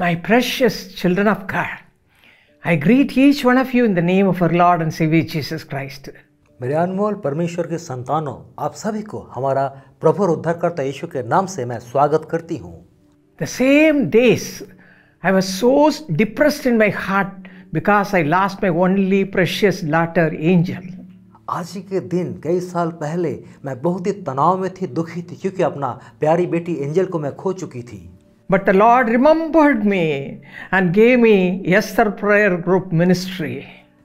My precious children of God, I greet each one of you in the name of our Lord and Savior Jesus Christ. मेरे अनमोल परमेश्वर के संतानों आप सभी को हमारा प्रभु उद्धारकर्ता यीशु के नाम से मैं स्वागत करती हूँ। The same days I was so depressed in my heart because I lost my only precious little angel आज के दिन कई साल पहले मैं बहुत ही तनाव में थी दुखी थी क्योंकि अपना प्यारी बेटी एंजल को मैं खो चुकी थी। But the Lord remembered me and gave me Esther Prayer Group Ministry.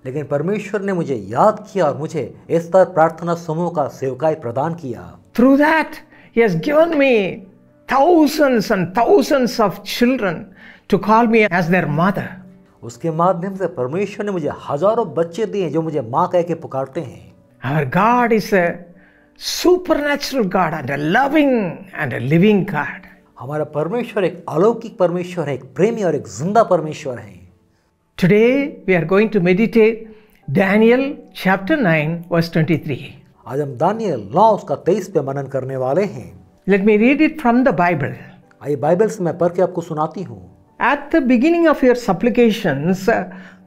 लेकिन परमेश्वर ने मुझे याद किया और मुझे स्तर प्रार्थना समूह का सेवकाई प्रदान किया Through that, He has given me thousands and thousands of children to call me as their mother. उसके माध्यम से परमेश्वर ने मुझे हज़ारों बच्चे दिए जो मुझे माँ कह के पुकारते हैं Our God is a supernatural God and a loving and a living God. हमारा परमेश्वर एक अलौकिक परमेश्वर है एक प्रेमी और एक ज़िंदा परमेश्वर है। Today we are going to meditate Daniel chapter nine verse twenty three आज हम दानियल लॉ उसका तेईस पे मनन करने वाले हैं। Let me read it from the Bible I Bible से मैं पढ़ के आपको सुनाती हूँ। At the beginning of your supplications, uh,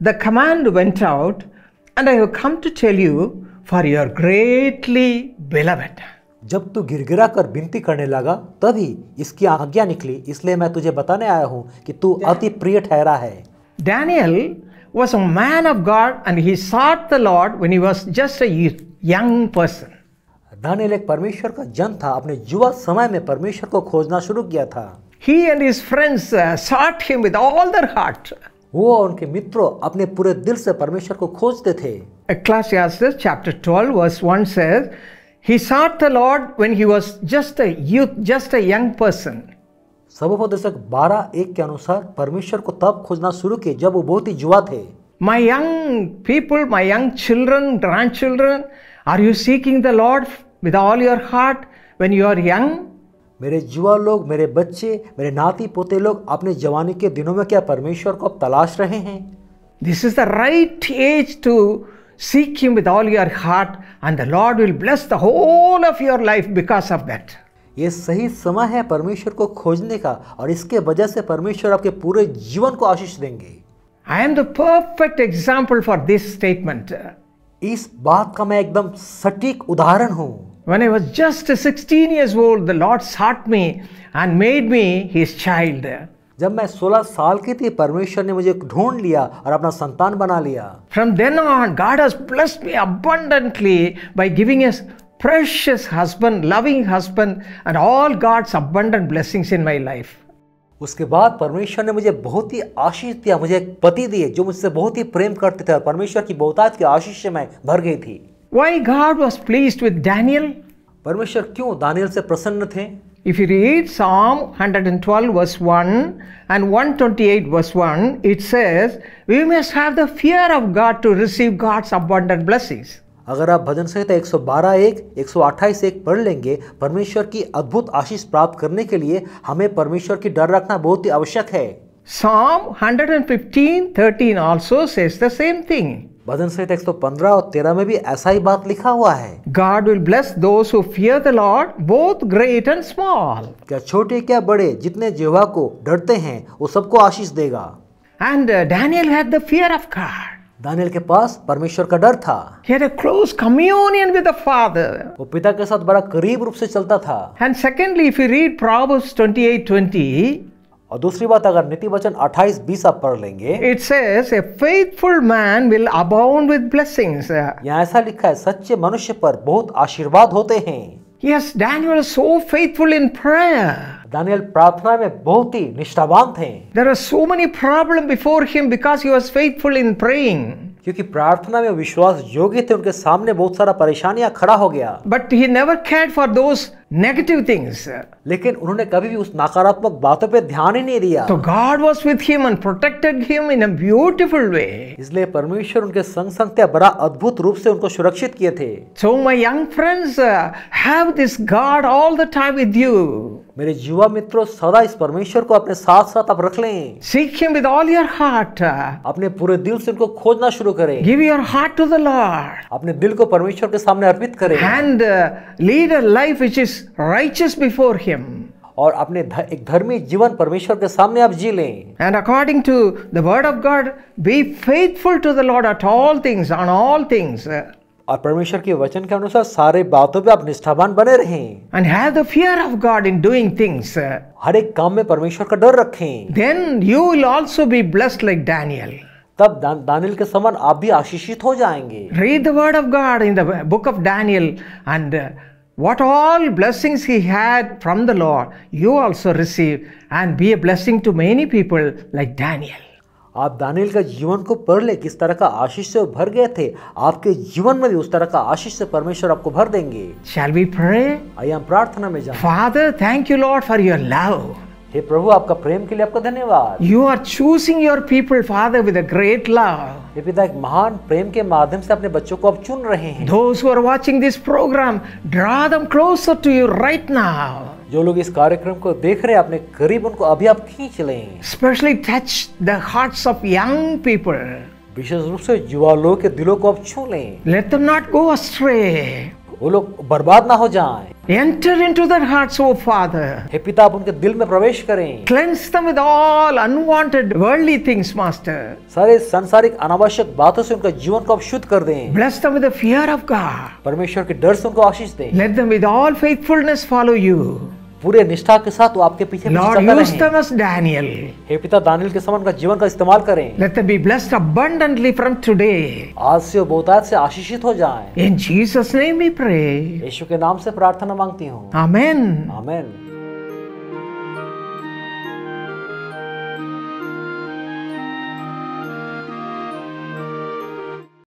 the command went out, and I have come to tell you, for you are greatly beloved. जब तू गिरगिरा कर विनती करने लगा तभी इसकी आज्ञा निकली। इसलिए मैं तुझे बताने आया हूँ कि तू अति प्रिय ठहरा है। Daniel was a man of God and he sought the Lord when he was just a person Daniel एक परमेश्वर का जन था। अपने युवा समय में परमेश्वर को खोजना शुरू किया था। He and his friends sought him with all their heart वो और उनके मित्रों अपने पूरे दिल से परमेश्वर को खोजते थे। Ecclesiastes chapter 12 verse 1 says He sought the Lord when he was just a youth, just a young person. सबोपदेशक बारह एक के अनुसार परमेश्वर को तब खोजना शुरू किए जब वो बहुत ही युवा थे My young people, my young children, grandchildren, are you seeking the Lord with all your heart when you are young? मेरे युवा लोग मेरे बच्चे मेरे नाती पोते लोग अपने जवानी के दिनों में क्या परमेश्वर को अब तलाश रहे हैं This is the right age to seek Him with all your heart, and the Lord will bless the whole of your life because of that. ये सही समय है परमेश्वर को खोजने का और इसके वजह से परमेश्वर आपके पूरे जीवन को आशीष देंगे I am the perfect example for this statement. इस बात का मैं एकदम सटीक उदाहरण हूँ When I was just 16 years old, the Lord sought me and made me His child. जब मैं 16 साल की थी परमेश्वर ने मुझे ढूंढ लिया और अपना संतान बना लिया। From then on God has blessed me abundantly by giving us precious husband loving husband and all God's abundant blessings in my life उसके बाद परमेश्वर ने मुझे बहुत ही आशीष दिया मुझे पति दिए जो मुझसे बहुत ही प्रेम करते थे और परमेश्वर की बहुतायत की आशीष में भर गई थी। Why God was pleased with Daniel परमेश्वर क्यों दानियल से प्रसन्न थे? If you read Psalm 112 verse 1 and 128 verse 1, it says, We must have the fear of God to receive God's abundant blessings. अगर आप भजन संहिता 112 एक 128 एक पढ़ लेंगे परमेश्वर की अद्भुत आशीष प्राप्त करने के लिए हमें परमेश्वर की डर रखना बहुत ही आवश्यक है Psalm 115 13 also says the same thing. बदन सहित एक और तेरह में भी ऐसा ही बात लिखा हुआ है। God will bless to Lord both great and small क्या छोटे क्या बड़े जितने जेवा को डरते हैं वो सबको आशीष देगा। And Daniel fear of God Daniel के पास परमेश्वर का डर था। क्लोज कम्युनियन विद फादर वो पिता के साथ बड़ा करीब रूप से चलता था। And secondly if you read Proverbs 28:20 और दूसरी बात अगर नीति वचन 28 20 आप पढ़ लेंगे says, A faithful man will abound with blessings. Uh, यहाँ ऐसा लिखा है सच्चे मनुष्य पर बहुत आशीर्वाद होते हैं Yes, Daniel was so faithful in prayer. दानियल प्रार्थना में बहुत ही निष्ठावान थे There were so many problems before him because he was faithful in praying. क्योंकि प्रार्थना में विश्वास योग्य थे उनके सामने बहुत सारा परेशानियाँ खड़ा हो गया But he never cared for those negative things लेकिन उन्होंने कभी भी उस नकारात्मक बातों पे ध्यान ही नहीं दिया। तो God was with him and protected him in a beautiful way इसलिए परमेश्वर उनके संग संग थे बड़ा अद्भुत रूप से उनको सुरक्षित किए थे। So my young friends have this God all the time with you मेरे युवा मित्रों सदा इस परमेश्वर को अपने साथ साथ आप रख लें। Seek him with all your heart अपने पूरे दिल से उनको खोजना शुरू करें। Give your heart to the Lord अपने दिल को परमेश्वर के सामने अर्पित करें। And lead a life which is righteous before him. और अपने ध, एक धर्मी जीवन परमेश्वर के सामने आप जी लें। And according to the word of God be faithful to the Lord at all things on all things और परमेश्वर के वचन के अनुसार सारे बातों पे आप निष्ठावान बने रहें। And have the fear of God in doing things हर एक काम में परमेश्वर का डर रखें। Then you will also be blessed like Daniel तब दानियल के समान आप भी आशीषित हो जाएँगे। Read the word of God in the book of Daniel and what all blessings he had from the Lord, you also receive and be a blessing to many people like Daniel. आप दानियल का जीवन को पढ़ ले किस तरह का आशीष से भर गए थे आपके जीवन में भी उस तरह का आशीष से परमेश्वर आपको भर देंगे Shall we pray? आइए हम प्रार्थना में जाएँ Father, thank you, Lord, for your love. हे प्रभु आपका प्रेम के लिए आपका धन्यवाद। You are choosing your people Father with a great love हे पिता एक महान प्रेम के माध्यम से अपने बच्चों को आप चुन रहे हैं। Those who are watching this programme draw them closer to you right now जो लोग इस कार्यक्रम को देख रहे हैं अपने करीब उनको अभी आप खींच लें। Specially touch the hearts of young people विशेष रूप से युवा लोगों के दिलों को आप छू लें। Let them not go astray वो लोग बर्बाद ना हो जाएँ Enter into their hearts, O Father. हे पिता आप उनके दिल में प्रवेश करें Cleanse them with all unwanted worldly things, Master. सारे सांसारिक अनावश्यक बातों से उनका जीवन को आप शुद्ध कर दें Bless them with the fear of God. परमेश्वर के डर से उनको आशीष दें Let them with all faithfulness follow you. पूरे निष्ठा के साथ वो आपके पीछे Daniel. हे पिता दानियल के समान का जीवन का इस्तेमाल करें। Let the be blessed abundantly from today आज से बहुतायत से आशीषित हो जाएँ। In Jesus name we pray Yeshu के नाम से प्रार्थना मांगती हूँ। आमेन आमेन।